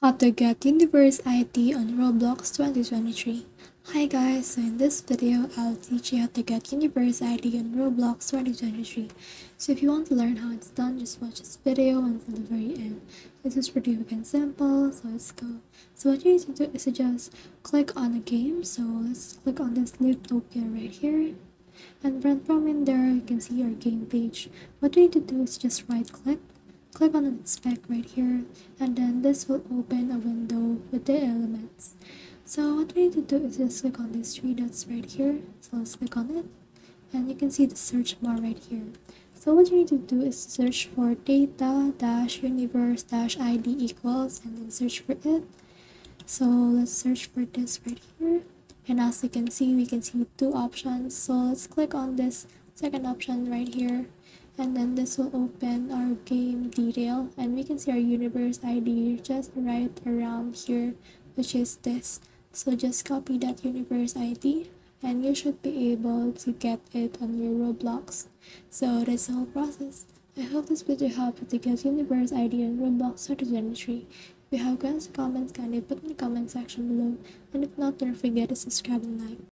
How to get Universe ID on Roblox 2023. Hi guys, so in this video I'll teach you how to get Universe ID on Roblox 2023. So if you want to learn how it's done, just watch this video until the very end. This is pretty quick and simple, so let's go. So what you need to do is to just click on the game. So let's click on this Livetopia right here. And from in there you can see your game page. What you need to do is just right click click on inspect right here and then this will open a window with the elements. So what we need to do is just click on these three dots right here. So let's click on it and you can see the search bar right here. So what you need to do is search for data dash universe dash id equals and then search for it. So let's search for this right here and as you can see we can see two options. So let's click on this second option right here and then this will open our game detail. And we can see our universe id just right around here which is this. So just copy that universe id and you should be able to get it on your roblox. So that's the whole process. I hope this video helped you to get universe id on roblox 2023 if you have questions comments kindly put in the comment section below. And if not don't forget to subscribe and like